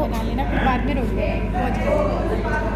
बना लेना फिर बाद में रोक देना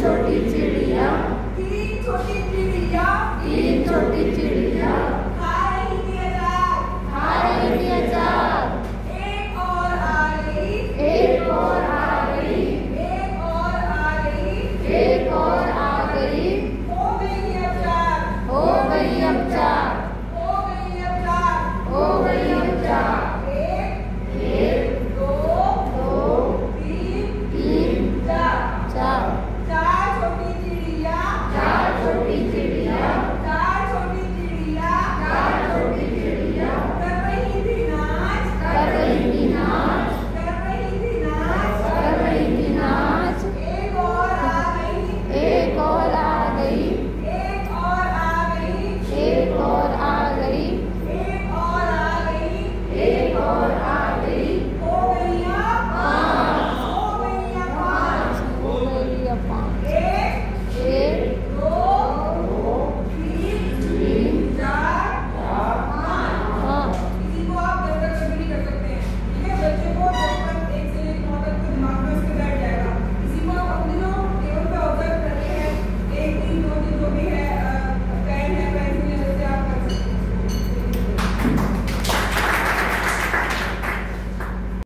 तीन छोटी चिड़िया